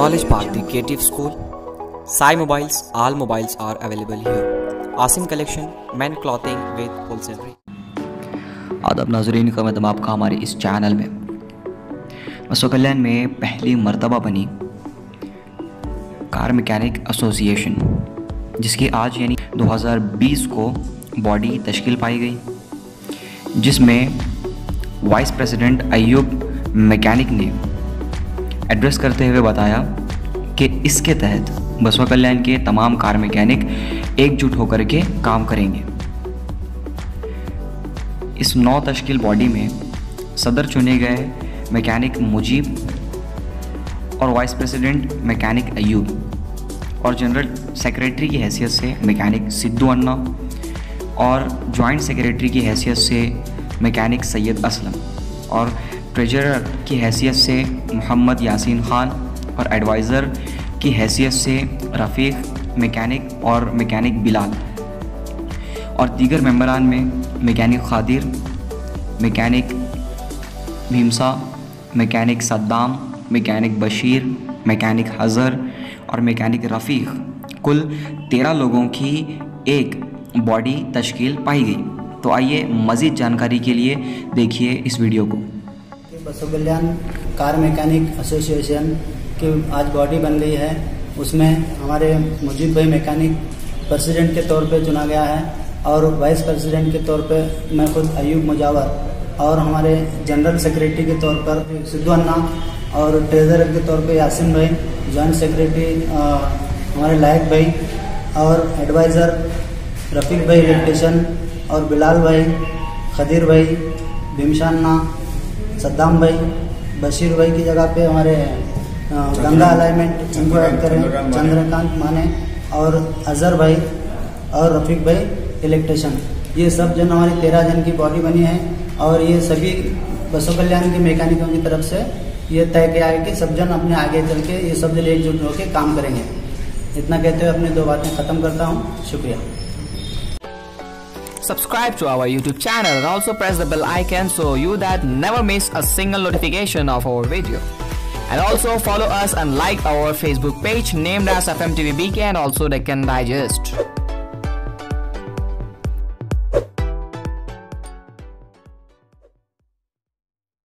Knowledge park creative school Sai mobiles all mobiles are available here Asim collection men clothing with whole आदब नाजरीन, का मैं दबाब का हमारे इस चैनल में। मसो कल्याण में पहली मरतबा बनी कार मैकेनिक एसोसिएशन जिसकी आज यानी 2020 को बॉडी तश्किल पाई गई, जिसमें वाइस प्रेसिडेंट अयुब मैकेनिक ने एड्रेस करते हुए बताया कि इसके तहत बसवा कल्याण के तमाम कार मैकेनिक एकजुट होकर के काम करेंगे। इस नौ तश्कील बॉडी में सदर चुने गए मैकेनिक मुजीब और वाइस प्रेसिडेंट मैकेनिक अयूब और जनरल सेक्रेटरी की हैसियत से मैकेनिक सिद्धू अन्ना और जॉइंट सेक्रेटरी की हैसियत से मैकेनिक सैयद असलम और ट्रेजरर की हैसियत से मोहम्मद यासीन ख़ान और एडवाइज़र की हैसियत से रफ़ीक मैकेनिक और मैकेनिक बिलाल। और दीगर मेंबरान में mechanic Khadir mechanic Bhimsa mechanic Saddam mechanic Bashir mechanic Hazar और मैकेनिक रफ़ीक। कुल तेरह लोगों की एक बॉडी तश्कील पाई गई। तो आइए मज़ीद जानकारी के लिए देखिए इस वीडियो को। बसो कल्याण, कार मैकेनिक एसोसिएशन की आज बॉडी बन गई है। उसमें हमारे मुजीब भाई मैकेनिक प्रेसिडेंट के तौर पे चुना गया है और वाइस प्रेसिडेंट के तौर पे मैं खुद अयूब मुजावर और हमारे जनरल सेक्रेटरी के तौर पर सिद्धू अन्ना और ट्रेजरर के तौर पे यासिन भाई, जॉइंट सेक्रेटरी हमारे लायक भाई और एडवाइज़र रफ़ीक भाई इलेक्ट्रिशन और बिलाल भाई, खदीर भाई भीमशान्ना सद्दाम भाई बशीर भाई की जगह पे हमारे गंगा अलाइनमेंट इनको ऐड करें। चंद्रकांत माने। और अजहर भाई और रफ़ीक भाई इलेक्ट्रिशन ये सब जन हमारी तेरह जन की बॉडी बनी है और ये सभी बसों कल्याण के मैकेनिकों की तरफ़ से ये तय किया है कि सब जन अपने आगे चल के ये सब जन एकजुट होकर काम करेंगे। इतना कहते हुए अपनी दो बातें खत्म करता हूँ। शुक्रिया। Subscribe to our YouTube channel and also press the bell icon so you that never miss a single notification of our video. And also follow us and like our Facebook page named as FMTV BK and also Deccan Digest.